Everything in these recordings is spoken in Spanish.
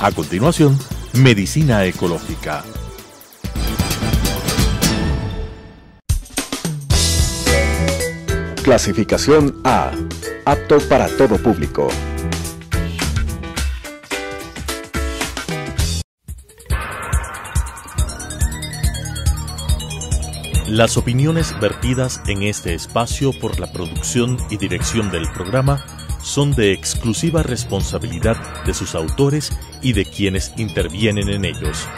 A continuación, Medicina Ecológica. Clasificación A. Apto para todo público. Las opiniones vertidas en este espacio por la producción y dirección del programa son de exclusiva responsabilidad de sus autores y de quienes intervienen en ellos.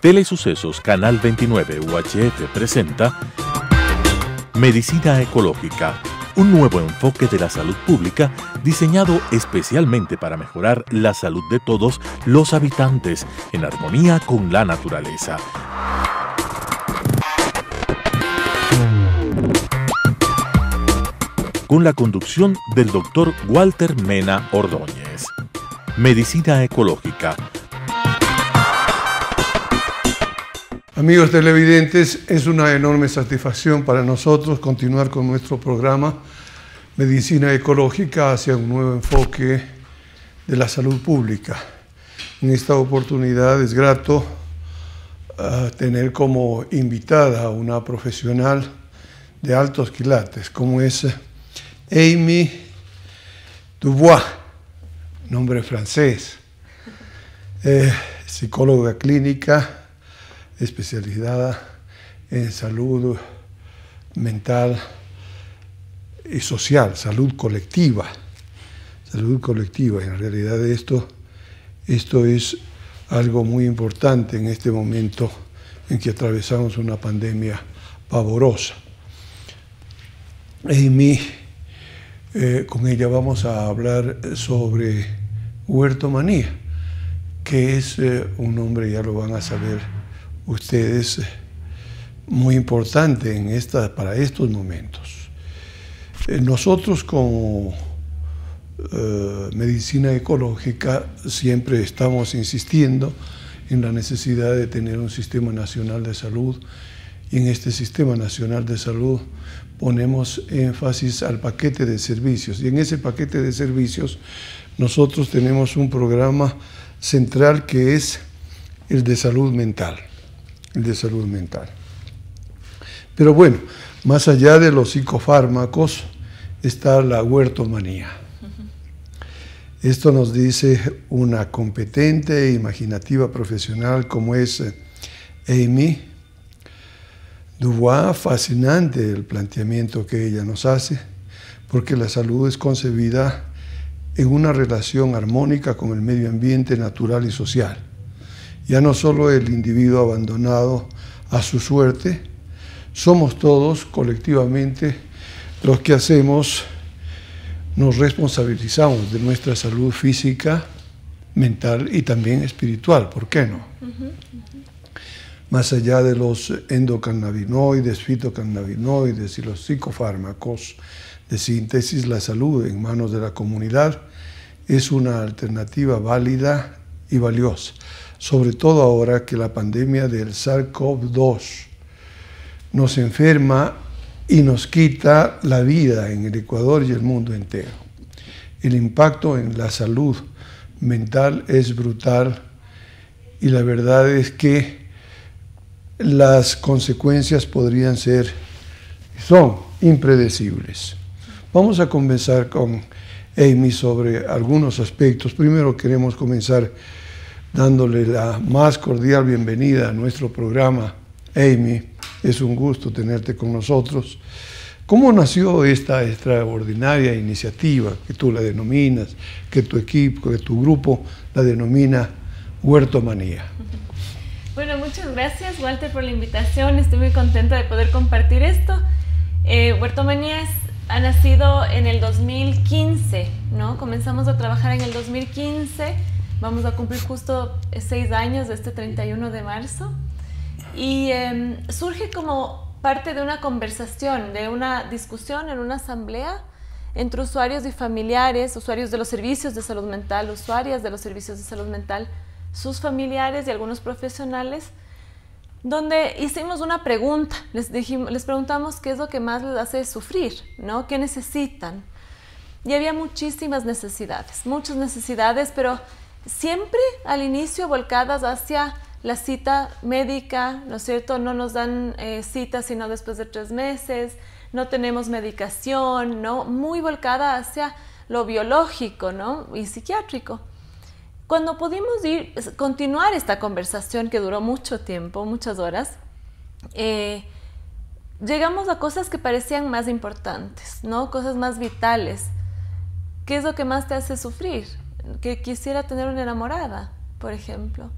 Telesucesos Canal 29 UHF presenta Medicina Ecológica, un nuevo enfoque de la salud pública diseñado especialmente para mejorar la salud de todos los habitantes en armonía con la naturaleza con la conducción del doctor Walter Mena Ordóñez. Medicina Ecológica. Amigos televidentes, es una enorme satisfacción para nosotros continuar con nuestro programa Medicina Ecológica hacia un nuevo enfoque de la salud pública. En esta oportunidad es grato ah, tener como invitada a una profesional de altos quilates, como es Amy Dubois, nombre francés, eh, psicóloga clínica especializada en salud mental y social, salud colectiva. Salud colectiva, en realidad esto, esto es algo muy importante en este momento en que atravesamos una pandemia pavorosa. Amy eh, con ella vamos a hablar sobre huertomanía, que es eh, un nombre, ya lo van a saber ustedes, muy importante en esta, para estos momentos. Eh, nosotros como medicina ecológica siempre estamos insistiendo en la necesidad de tener un sistema nacional de salud y en este sistema nacional de salud ponemos énfasis al paquete de servicios. Y en ese paquete de servicios nosotros tenemos un programa central que es el de salud mental. El de salud mental. Pero bueno, más allá de los psicofármacos está la huertomanía. Esto nos dice una competente e imaginativa profesional como es Amy, Dubois, fascinante el planteamiento que ella nos hace, porque la salud es concebida en una relación armónica con el medio ambiente natural y social. Ya no solo el individuo abandonado a su suerte, somos todos colectivamente los que hacemos, nos responsabilizamos de nuestra salud física, mental y también espiritual, ¿por qué no? Más allá de los endocannabinoides, fitocannabinoides y los psicofármacos de síntesis, la salud en manos de la comunidad es una alternativa válida y valiosa, sobre todo ahora que la pandemia del SARS-CoV-2 nos enferma y nos quita la vida en el Ecuador y el mundo entero. El impacto en la salud mental es brutal y la verdad es que las consecuencias podrían ser, son impredecibles. Vamos a comenzar con Amy sobre algunos aspectos. Primero queremos comenzar dándole la más cordial bienvenida a nuestro programa. Amy, es un gusto tenerte con nosotros. ¿Cómo nació esta extraordinaria iniciativa que tú la denominas, que tu equipo, que tu grupo la denomina Huerto Manía? Bueno, muchas gracias Walter por la invitación. Estoy muy contenta de poder compartir esto. Eh, Huerto Manías ha nacido en el 2015, ¿no? Comenzamos a trabajar en el 2015. Vamos a cumplir justo seis años de este 31 de marzo. Y em, surge como parte de una conversación, de una discusión en una asamblea entre usuarios y familiares, usuarios de los servicios de salud mental, usuarias de los servicios de salud mental, sus familiares y algunos profesionales, donde hicimos una pregunta, les, dijimos, les preguntamos qué es lo que más les hace sufrir, ¿no? ¿Qué necesitan? y había muchísimas necesidades, muchas necesidades, pero siempre al inicio volcadas hacia la cita médica, ¿no es cierto? No nos dan eh, cita sino después de tres meses, no tenemos medicación, ¿no? Muy volcada hacia lo biológico, ¿no? Y psiquiátrico. Cuando pudimos ir, continuar esta conversación que duró mucho tiempo, muchas horas, eh, llegamos a cosas que parecían más importantes, ¿no? Cosas más vitales. ¿Qué es lo que más te hace sufrir? Que quisiera tener una enamorada, por ejemplo.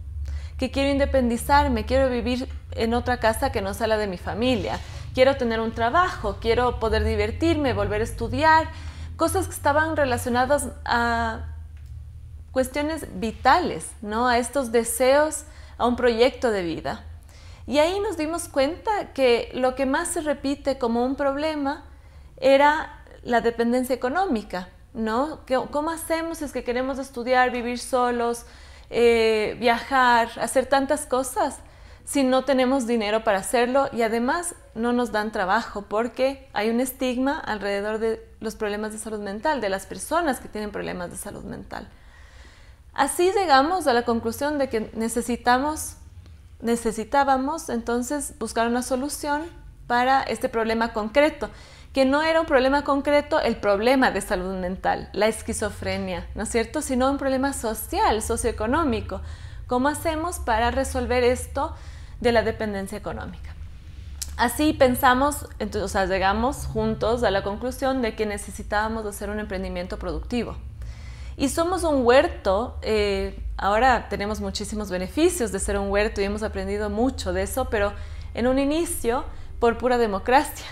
Que quiero independizarme, quiero vivir en otra casa que no sea la de mi familia. Quiero tener un trabajo, quiero poder divertirme, volver a estudiar. Cosas que estaban relacionadas a cuestiones vitales, ¿no? A estos deseos, a un proyecto de vida. Y ahí nos dimos cuenta que lo que más se repite como un problema era la dependencia económica, ¿no? ¿Cómo hacemos es que queremos estudiar, vivir solos, eh, viajar, hacer tantas cosas si no tenemos dinero para hacerlo y además no nos dan trabajo porque hay un estigma alrededor de los problemas de salud mental, de las personas que tienen problemas de salud mental. Así llegamos a la conclusión de que necesitamos necesitábamos entonces buscar una solución para este problema concreto, que no era un problema concreto el problema de salud mental, la esquizofrenia, ¿no es cierto?, sino un problema social, socioeconómico. ¿Cómo hacemos para resolver esto de la dependencia económica? Así pensamos, entonces, o sea, llegamos juntos a la conclusión de que necesitábamos hacer un emprendimiento productivo. Y somos un huerto, eh, ahora tenemos muchísimos beneficios de ser un huerto y hemos aprendido mucho de eso, pero en un inicio por pura democracia,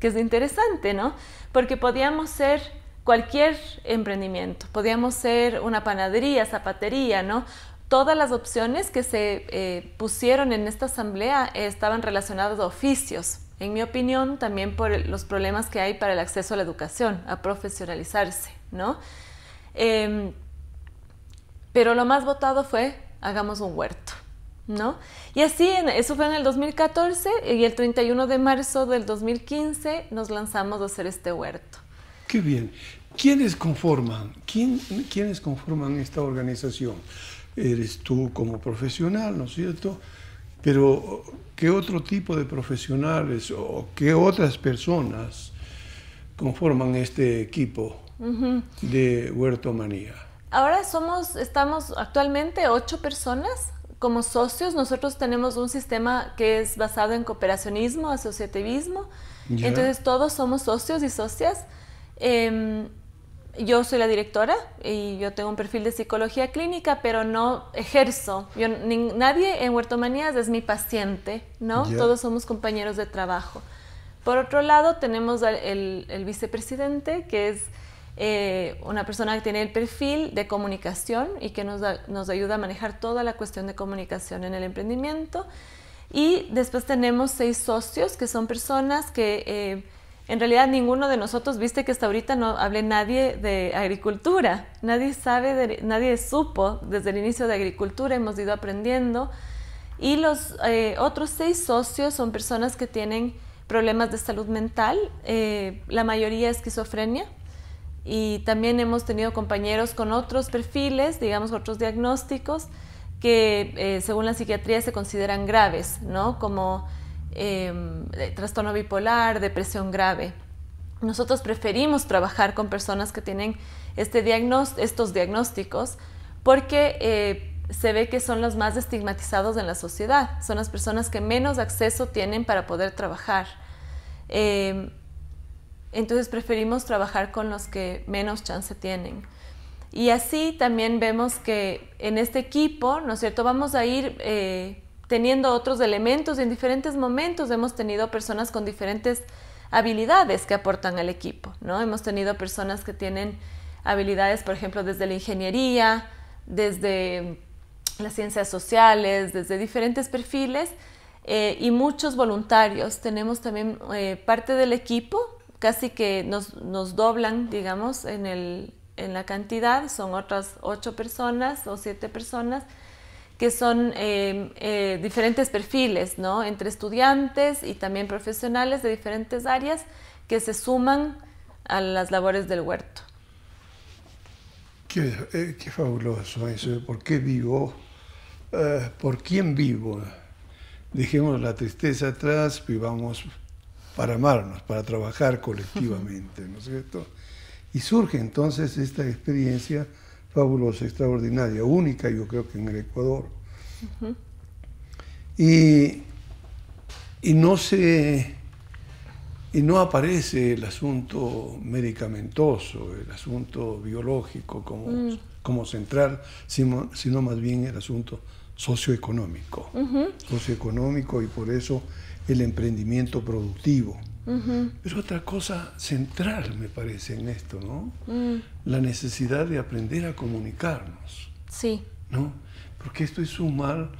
que es interesante, ¿no? Porque podíamos ser cualquier emprendimiento, podíamos ser una panadería, zapatería, ¿no? Todas las opciones que se eh, pusieron en esta asamblea estaban relacionadas a oficios, en mi opinión, también por los problemas que hay para el acceso a la educación, a profesionalizarse, ¿no? Em, pero lo más votado fue hagamos un huerto, ¿no? Y así, eso fue en el 2014 y el 31 de marzo del 2015 nos lanzamos a hacer este huerto. Qué bien. ¿Quiénes conforman? ¿Quién, ¿Quiénes conforman esta organización? Eres tú como profesional, ¿no es cierto? Pero ¿qué otro tipo de profesionales o qué otras personas conforman este equipo? De Huerto Manía? Ahora somos, estamos actualmente ocho personas como socios. Nosotros tenemos un sistema que es basado en cooperacionismo, asociativismo. Entonces todos somos socios y socias. Em, yo soy la directora y yo tengo un perfil de psicología clínica, pero no ejerzo. Yo, nadie en Huerto Manías es mi paciente, ¿no? Todos somos compañeros de trabajo. Por otro lado, tenemos el, el vicepresidente, que es eh, una persona que tiene el perfil de comunicación y que nos, nos, ayuda a manejar toda la cuestión de comunicación en el emprendimiento. Y después tenemos seis socios que son personas que eh, en realidad ninguno de nosotros, viste que hasta ahorita no hable nadie de agricultura, nadie sabe, nadie supo desde el inicio de agricultura, hemos ido aprendiendo. Y los eh, otros seis socios son personas que tienen problemas de salud mental, la mayoría esquizofrenia, y también hemos tenido compañeros con otros perfiles, digamos otros diagnósticos, que eh, según la psiquiatría se consideran graves, ¿no? como eh, trastorno bipolar, depresión grave. Nosotros preferimos trabajar con personas que tienen este estos diagnósticos porque eh, se ve que son los más estigmatizados en la sociedad, son las personas que menos acceso tienen para poder trabajar. Em, entonces preferimos trabajar con los que menos chance tienen. Y así también vemos que en este equipo, ¿no es cierto?, vamos a ir eh, teniendo otros elementos. En diferentes momentos hemos tenido personas con diferentes habilidades que aportan al equipo, ¿no? Hemos tenido personas que tienen habilidades, por ejemplo, desde la ingeniería, desde las ciencias sociales, desde diferentes perfiles eh, y muchos voluntarios. Tenemos también eh, parte del equipo casi que nos, nos doblan, digamos, en, el, en, la cantidad, son otras ocho personas o siete personas que son em, eh, diferentes perfiles, ¿no? Entre estudiantes y también profesionales de diferentes áreas que se suman a las labores del huerto. Qué, eh, fabuloso eso. ¿Por qué vivo? Eh, ¿Por quién vivo? Dejemos la tristeza atrás, vivamos para amarnos, para trabajar colectivamente, ¿no es cierto? Y surge entonces esta experiencia fabulosa, extraordinaria, única yo creo que en el Ecuador. y, y, no se, y no aparece el asunto medicamentoso, el asunto biológico como, mm. como central, sino, sino, más bien el asunto socioeconómico. Socioeconómico y por eso el emprendimiento productivo. Es otra cosa central, me parece, en esto, ¿no? Mm. La necesidad de aprender a comunicarnos. Sí. ¿No? Porque esto es un mal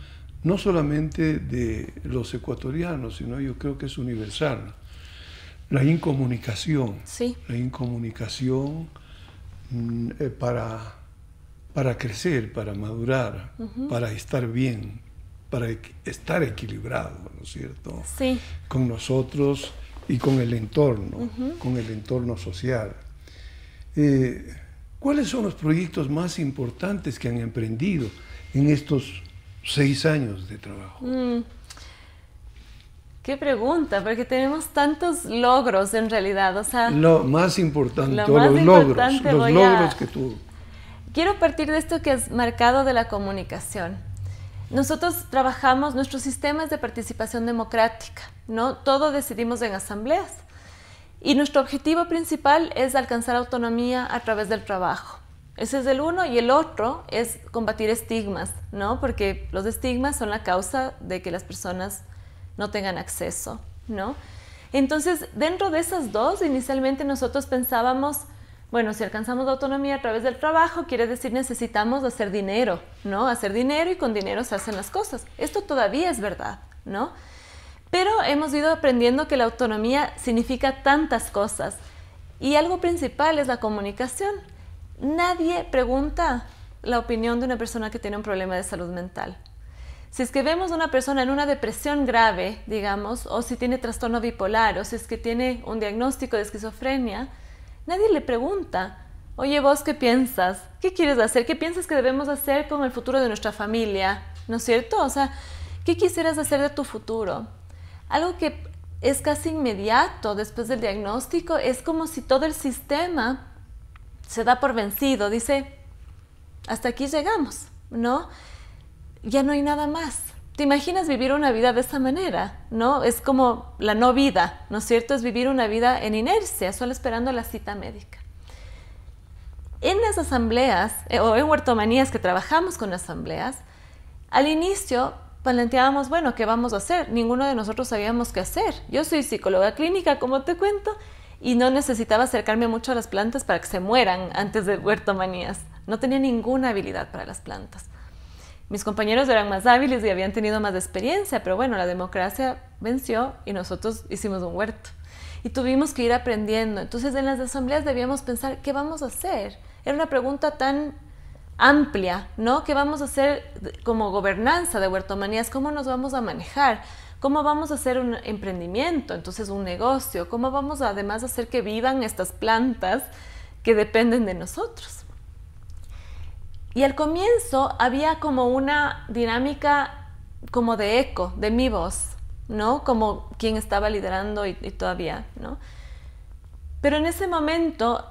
no solamente de los ecuatorianos, sino yo creo que es universal. La incomunicación. Sí. La incomunicación mm, eh, para, para crecer, para madurar, para estar bien, para estar equilibrado, ¿no es cierto? Sí. Con nosotros y con el entorno, con el entorno social. Eh, ¿Cuáles son los proyectos más importantes que han emprendido en estos seis años de trabajo? Mm. Qué pregunta, porque tenemos tantos logros en realidad, o sea... Lo más importante, los logros, los logros que tú... Quiero partir de esto que has marcado de la comunicación. Nosotros trabajamos nuestros sistemas de participación democrática, ¿no? Todo decidimos en asambleas. Y nuestro objetivo principal es alcanzar autonomía a través del trabajo. Ese es el uno y el otro es combatir estigmas, ¿no? Porque los estigmas son la causa de que las personas no tengan acceso, ¿no? Entonces, dentro de esas dos, inicialmente nosotros pensábamos bueno, si alcanzamos la autonomía a través del trabajo, quiere decir necesitamos hacer dinero, ¿no? Hacer dinero y con dinero se hacen las cosas. Esto todavía es verdad, ¿no? Pero hemos ido aprendiendo que la autonomía significa tantas cosas. Y algo principal es la comunicación. Nadie pregunta la opinión de una persona que tiene un problema de salud mental. Si es que vemos a una persona en una depresión grave, digamos, o si tiene trastorno bipolar, o si es que tiene un diagnóstico de esquizofrenia, Nadie le pregunta, oye vos, ¿qué piensas? ¿Qué quieres hacer? ¿Qué piensas que debemos hacer con el futuro de nuestra familia? ¿No es cierto? O sea, ¿qué quisieras hacer de tu futuro? Algo que es casi inmediato después del diagnóstico, es como si todo el sistema se da por vencido, dice, hasta aquí llegamos, ¿no? Ya no hay nada más. ¿Te imaginas vivir una vida de esa manera? ¿No? Es como la no vida, ¿no es cierto? Es vivir una vida en inercia, solo esperando la cita médica. En las asambleas, eh, o en huertomanías que trabajamos con asambleas, al inicio planteábamos, bueno, ¿qué vamos a hacer? Ninguno de nosotros sabíamos qué hacer. Yo soy psicóloga clínica, como te cuento, y no necesitaba acercarme mucho a las plantas para que se mueran antes de huertomanías. No tenía ninguna habilidad para las plantas. Mis compañeros eran más hábiles y habían tenido más experiencia, pero bueno, la democracia venció y nosotros hicimos un huerto. Y tuvimos que ir aprendiendo. Entonces en las asambleas debíamos pensar, ¿qué vamos a hacer? Era una pregunta tan amplia, ¿no? ¿Qué vamos a hacer como gobernanza de huertomanías? ¿Cómo nos vamos a manejar? ¿Cómo vamos a hacer un emprendimiento? Entonces un negocio. ¿Cómo vamos además a hacer que vivan estas plantas que dependen de nosotros? Y al comienzo había como una dinámica como de eco, de mi voz, ¿no? Como quien estaba liderando y, todavía, ¿no? Pero en ese momento,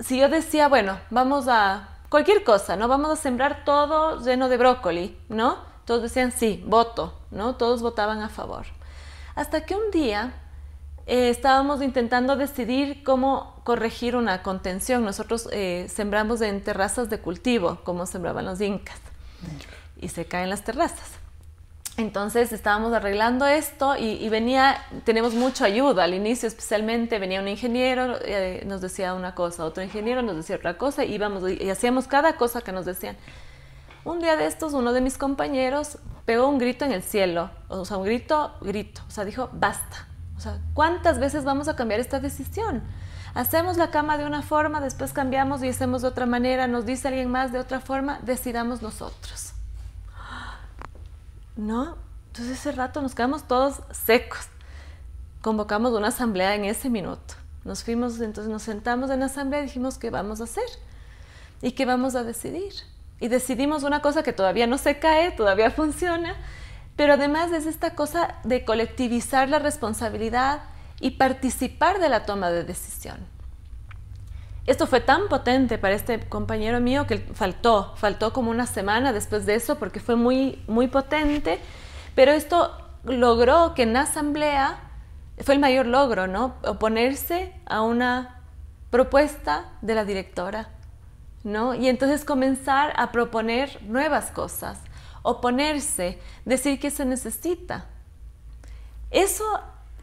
si yo decía, bueno, vamos a cualquier cosa, ¿no? Vamos a sembrar todo lleno de brócoli, ¿no? Todos decían sí, voto, ¿no? Todos votaban a favor. Hasta que un día eh, estábamos intentando decidir cómo corregir una contención. Nosotros eh, sembramos en terrazas de cultivo, como sembraban los incas, y se caen las terrazas. Entonces estábamos arreglando esto y, venía, tenemos mucha ayuda al inicio especialmente, venía un ingeniero, eh, nos decía una cosa, otro ingeniero nos decía otra cosa, y, íbamos, y hacíamos cada cosa que nos decían. Un día de estos, uno de mis compañeros pegó un grito en el cielo, o sea, un grito, grito, o sea, dijo, basta, o sea, ¿cuántas veces vamos a cambiar esta decisión? Hacemos la cama de una forma, después cambiamos y hacemos de otra manera, nos dice alguien más de otra forma, decidamos nosotros. ¿No? Entonces ese rato nos quedamos todos secos. Convocamos una asamblea en ese minuto. Nos fuimos, entonces nos sentamos en la asamblea y dijimos, ¿qué vamos a hacer? ¿Y qué vamos a decidir? Y decidimos una cosa que todavía no se cae, todavía funciona, pero además es esta cosa de colectivizar la responsabilidad y participar de la toma de decisión. Esto fue tan potente para este compañero mío que faltó, faltó como una semana después de eso porque fue muy, muy potente, pero esto logró que en la asamblea, fue el mayor logro, ¿no? Oponerse a una propuesta de la directora, ¿no? Y entonces comenzar a proponer nuevas cosas, oponerse, decir que se necesita. Eso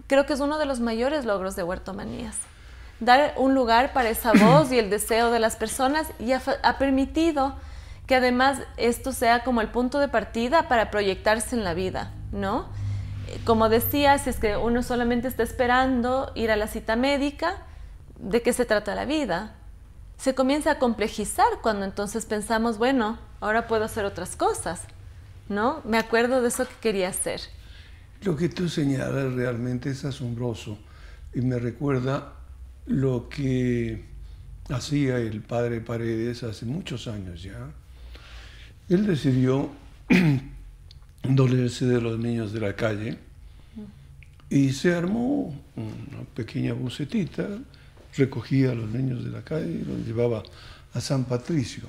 creo que es uno de los mayores logros de Huerto Manías. Dar un lugar para esa voz y el deseo de las personas y ha, ha permitido que además esto sea como el punto de partida para proyectarse en la vida, ¿no? Como decía, si es que uno solamente está esperando ir a la cita médica, ¿de qué se trata la vida? Se comienza a complejizar cuando entonces pensamos, bueno, ahora puedo hacer otras cosas, ¿no? Me acuerdo de eso que quería hacer. Lo que tú señalas realmente es asombroso y me recuerda lo que hacía el padre Paredes hace muchos años ya. Él decidió dolerse de los niños de la calle y se armó una pequeña bucetita, recogía a los niños de la calle y los llevaba a San Patricio.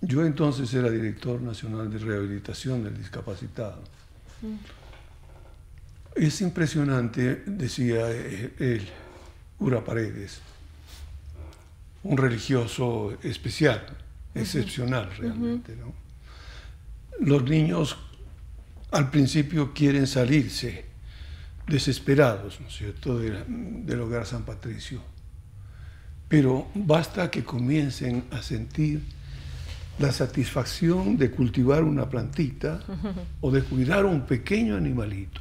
Yo entonces era director nacional de rehabilitación del discapacitado. Es impresionante, decía él, Ura Paredes, un religioso especial, excepcional realmente. ¿no? Los niños al principio quieren salirse, desesperados, ¿no es cierto?, del hogar San Patricio. Pero basta que comiencen a sentir la satisfacción de cultivar una plantita o de cuidar un pequeño animalito.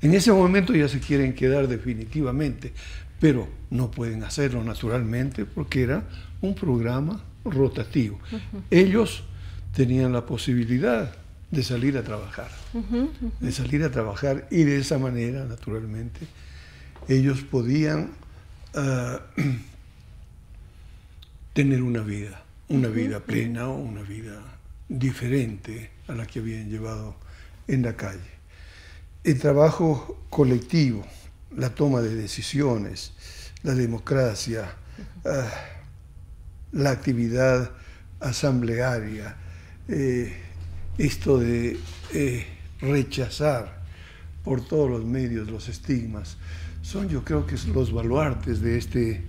En ese momento ya se quieren quedar definitivamente, pero no pueden hacerlo naturalmente porque era un programa rotativo. Ellos tenían la posibilidad de salir a trabajar, de salir a trabajar y de esa manera, naturalmente, ellos podían ah, tener una vida, una vida plena o una vida diferente a la que habían llevado en la calle. El trabajo colectivo, la toma de decisiones, la democracia, ah, la actividad asamblearia, eh, esto de eh, rechazar por todos los medios los estigmas, son yo creo que los baluartes de este,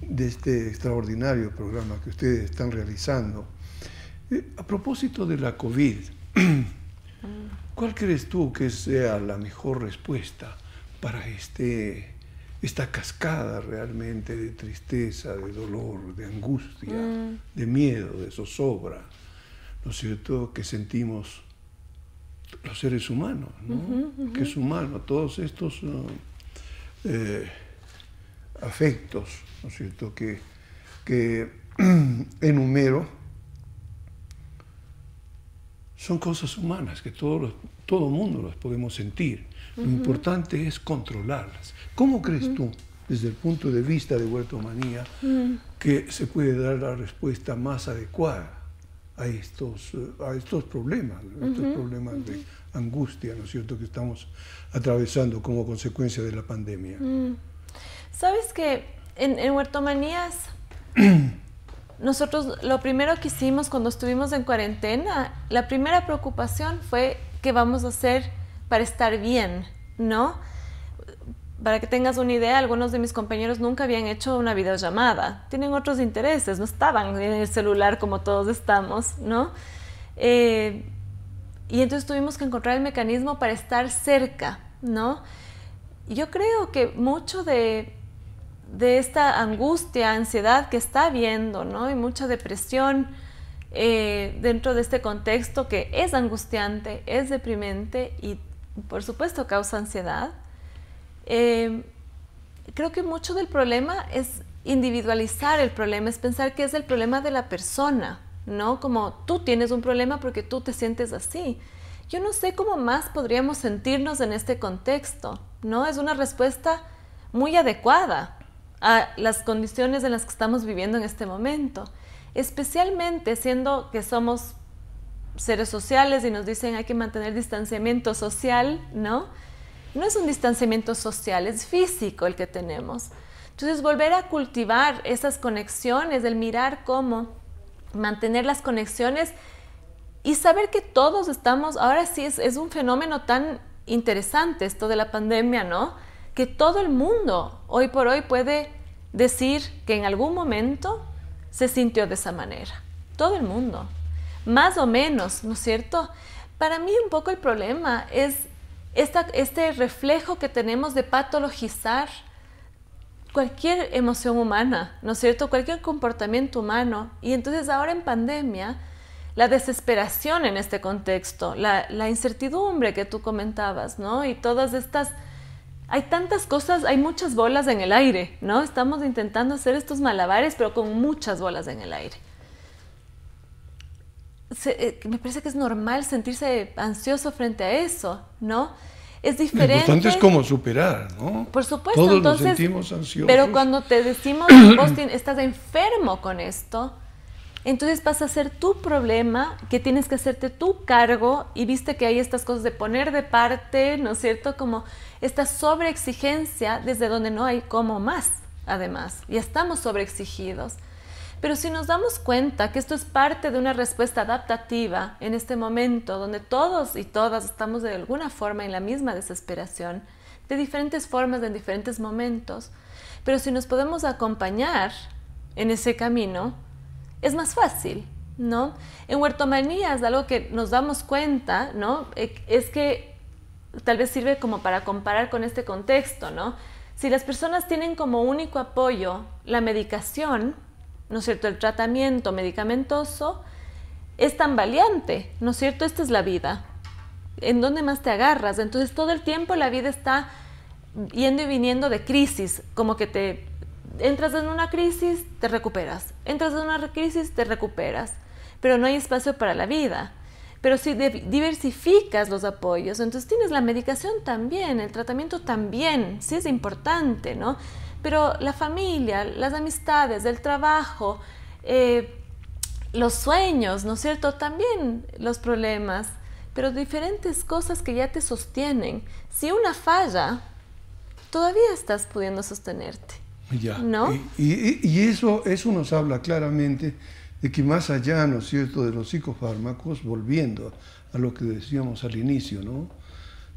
de este extraordinario programa que ustedes están realizando. Eh, a propósito de la COVID, ¿Cuál crees tú que sea la mejor respuesta para este, esta cascada realmente de tristeza, de dolor, de angustia, mm. de miedo, de zozobra, ¿no es cierto?, que sentimos los seres humanos, ¿no? Que es humano, todos estos eh, afectos, ¿no es cierto?, que, que enumero son cosas humanas que todo, todo mundo las podemos sentir. Lo importante es controlarlas. ¿Cómo crees tú, desde el punto de vista de huertomanía, que se puede dar la respuesta más adecuada a estos, a estos problemas, estos problemas de angustia, ¿no es cierto?, que estamos atravesando como consecuencia de la pandemia. Sabes que en, en Huertomanías nosotros lo primero que hicimos cuando estuvimos en cuarentena, la primera preocupación fue qué vamos a hacer para estar bien, ¿no? Para que tengas una idea, algunos de mis compañeros nunca habían hecho una videollamada, tienen otros intereses, no estaban en el celular como todos estamos, ¿no? Eh, y entonces tuvimos que encontrar el mecanismo para estar cerca, ¿no? Yo creo que mucho de, de esta angustia, ansiedad que está habiendo, ¿no? Y mucha depresión eh, dentro de este contexto que es angustiante, es deprimente y por supuesto causa ansiedad. Eh, creo que mucho del problema es individualizar el problema, es pensar que es el problema de la persona, ¿no? Como tú tienes un problema porque tú te sientes así. Yo no sé cómo más podríamos sentirnos en este contexto, ¿no? Es una respuesta muy adecuada a las condiciones en las que estamos viviendo en este momento. especialmente siendo que somos seres sociales y nos dicen hay que mantener distanciamiento social, ¿no? No es un distanciamiento social, es físico el que tenemos. Entonces, volver a cultivar esas conexiones, el mirar cómo mantener las conexiones y saber que todos estamos, ahora sí es, es un fenómeno tan interesante esto de la pandemia, ¿no? Que todo el mundo hoy por hoy puede decir que en algún momento se sintió de esa manera. Todo el mundo. Más o menos, ¿no es cierto? Para mí un poco el problema es este reflejo que tenemos de patologizar cualquier emoción humana, ¿no es cierto? Cualquier comportamiento humano. Y entonces ahora en pandemia, la desesperación en este contexto, la, la incertidumbre que tú comentabas, ¿no? Y todas estas... Hay tantas cosas, hay muchas bolas en el aire, ¿no? Estamos intentando hacer estos malabares, pero con muchas bolas en el aire. Eh, me parece que es normal sentirse ansioso frente a eso, ¿no? Es diferente. Lo importante es cómo superar, ¿no? Por supuesto. Todos nos sentimos ansiosos. Pero cuando te decimos, vos estás enfermo con esto, entonces pasa a ser tu problema, que tienes que hacerte tu cargo y viste que hay estas cosas de poner de parte, ¿no es cierto? Como esta sobreexigencia desde donde no hay como más, además. Y estamos sobreexigidos. Pero si nos damos cuenta que esto es parte de una respuesta adaptativa en este momento, donde todos y todas estamos de alguna forma en la misma desesperación, de diferentes formas, en diferentes momentos, pero si nos podemos acompañar en ese camino, es más fácil, ¿no? En huertomanías, algo que nos damos cuenta, ¿no? E, es que tal vez sirve como para comparar con este contexto, ¿no? Si las personas tienen como único apoyo la medicación, ¿no es cierto? El tratamiento medicamentoso es tan valiente, ¿no es cierto? Esta es la vida. ¿En dónde más te agarras? Entonces todo el tiempo la vida está yendo y viniendo de crisis, como que te entras en una crisis, te recuperas, entras en una crisis, te recuperas, pero no hay espacio para la vida. Pero si diversificas los apoyos, entonces tienes la medicación también, el tratamiento también, sí es importante, ¿no? Pero la familia, las amistades, el trabajo, eh, los sueños, ¿no es cierto? También los problemas, pero diferentes cosas que ya te sostienen. Si una falla, todavía estás pudiendo sostenerte. Ya. ¿No? Y, y, eso, eso nos habla claramente de que más allá, ¿no es cierto?, de los psicofármacos, volviendo a lo que decíamos al inicio, ¿no?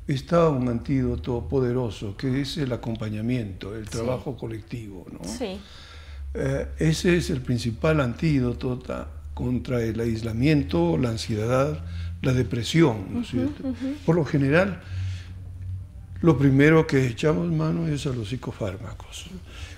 está un antídoto poderoso, que es el acompañamiento, el trabajo colectivo. ¿no? Sí. Eh, ese es el principal antídoto contra el aislamiento, la ansiedad, la depresión. ¿no es cierto? Por lo general, lo primero que echamos mano es a los psicofármacos,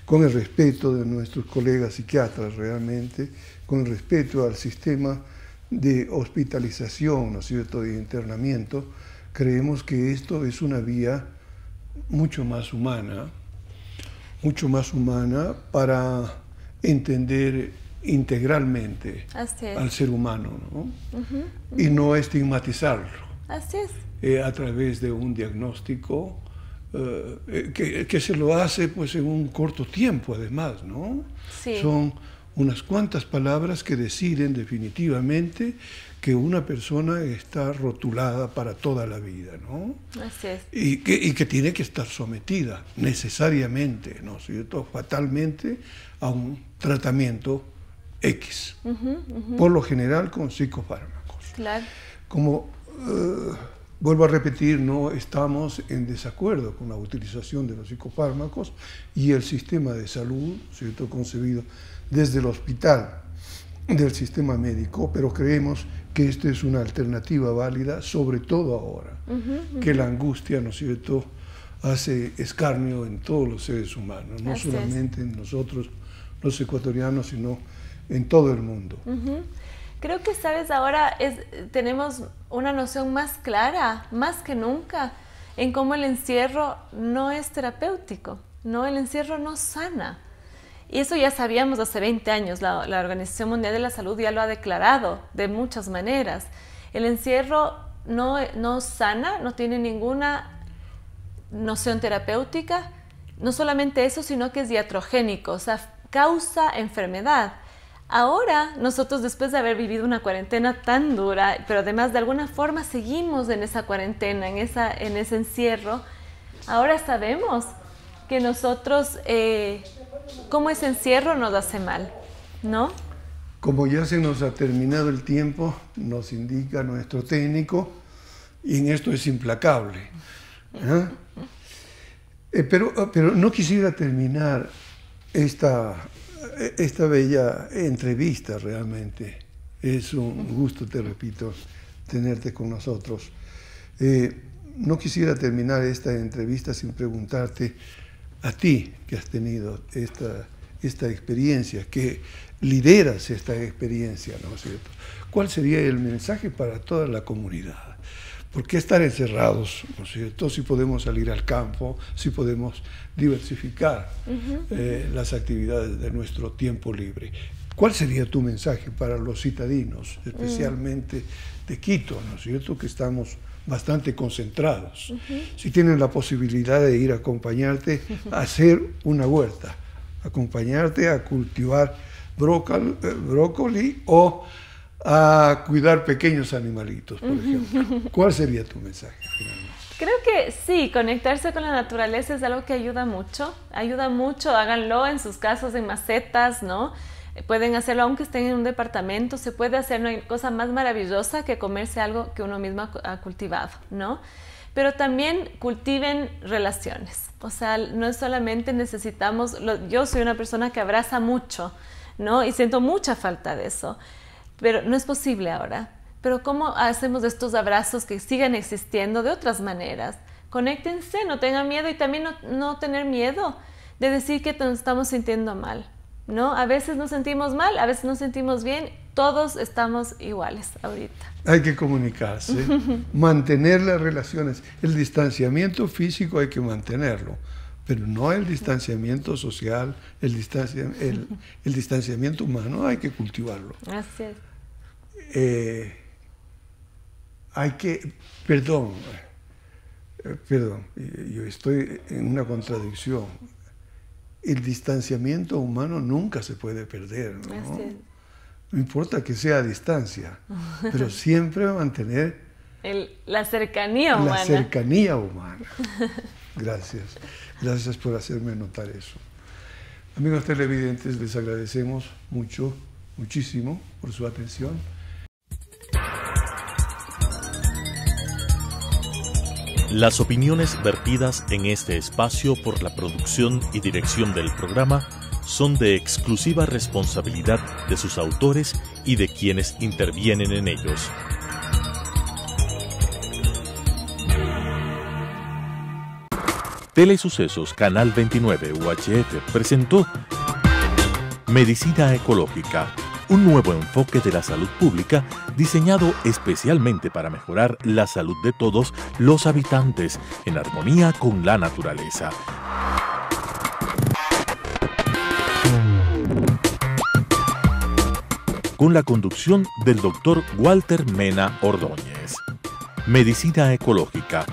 con el respeto de nuestros colegas psiquiatras realmente, con el respeto al sistema de hospitalización, ¿no es cierto?, de internamiento, creemos que esto es una vía mucho más humana, mucho más humana para entender integralmente al ser humano ¿no? y no estigmatizarlo. Así es. Eh, a través de un diagnóstico eh, que, que, se lo hace pues en un corto tiempo además, ¿no? Sí. Son unas cuantas palabras que deciden definitivamente que una persona está rotulada para toda la vida, ¿no? Así es. Y que, y que tiene que estar sometida necesariamente, ¿no es cierto?, fatalmente a un tratamiento X, por lo general con psicofármacos. Claro. Como eh, vuelvo a repetir, no estamos en desacuerdo con la utilización de los psicofármacos y el sistema de salud, ¿cierto?, concebido desde el hospital del sistema médico, pero creemos que esta es una alternativa válida, sobre todo ahora, que la angustia, ¿no es cierto?, hace escarnio en todos los seres humanos, no solamente en nosotros, los ecuatorianos, sino en todo el mundo. Creo que, sabes, ahora es, tenemos una noción más clara, más que nunca, en cómo el encierro no es terapéutico, no, el encierro no sana. Y eso ya sabíamos hace 20 años, la, Organización Mundial de la Salud ya lo ha declarado de muchas maneras. El encierro no, no sana, no tiene ninguna noción terapéutica, no solamente eso, sino que es diatrogénico, o sea, causa enfermedad. Ahora nosotros después de haber vivido una cuarentena tan dura, pero además de alguna forma seguimos en esa cuarentena, en, esa, en ese encierro, ahora sabemos que nosotros, eh, como ese encierro nos hace mal, ¿no? Como ya se nos ha terminado el tiempo, nos indica nuestro técnico, y en esto es implacable. ¿eh? Eh, pero, pero no quisiera terminar esta esta bella entrevista realmente. Es un gusto, te repito, tenerte con nosotros. Eh, no quisiera terminar esta entrevista sin preguntarte a ti que has tenido esta, esta experiencia, que lideras esta experiencia, ¿no es cierto? ¿Cuál sería el mensaje para toda la comunidad? ¿Por qué estar encerrados? ¿no es cierto? Si podemos salir al campo, si podemos diversificar eh, las actividades de nuestro tiempo libre. ¿Cuál sería tu mensaje para los citadinos, especialmente de Quito, ¿no es cierto? Que estamos bastante concentrados. Si tienen la posibilidad de ir a acompañarte a hacer una huerta, acompañarte a cultivar eh, brócoli o a cuidar pequeños animalitos, por ejemplo. ¿Cuál sería tu mensaje Creo que sí, conectarse con la naturaleza es algo que ayuda mucho, ayuda mucho, háganlo en sus casas, en macetas, ¿no? Pueden hacerlo aunque estén en un departamento, se puede hacer, no hay cosa más maravillosa que comerse algo que uno mismo ha cultivado, ¿no? Pero también cultiven relaciones, o sea, no solamente necesitamos, yo soy una persona que abraza mucho, ¿no? Y siento mucha falta de eso pero no es posible ahora. Pero ¿cómo hacemos estos abrazos que sigan existiendo de otras maneras? Conéctense, no tengan miedo y también no, tener miedo de decir que nos estamos sintiendo mal. ¿no? A veces nos sentimos mal, a veces nos sentimos bien, todos estamos iguales ahorita. Hay que comunicarse, mantener las relaciones. El distanciamiento físico hay que mantenerlo, pero no el distanciamiento social, el, el distanciamiento humano hay que cultivarlo. Así es. Eh, hay que, perdón, eh, perdón, yo estoy en una contradicción. El distanciamiento humano nunca se puede perder, ¿no? No importa que sea a distancia, pero siempre mantener la cercanía humana. La cercanía humana. Gracias. Gracias por hacerme notar eso. Amigos televidentes, les agradecemos mucho, muchísimo por su atención. Las opiniones vertidas en este espacio por la producción y dirección del programa son de exclusiva responsabilidad de sus autores y de quienes intervienen en ellos. Telesucesos Canal 29 UHF presentó Medicina Ecológica un nuevo enfoque de la salud pública diseñado especialmente para mejorar la salud de todos los habitantes en armonía con la naturaleza. Con la conducción del doctor Walter Mena Ordóñez. Medicina ecológica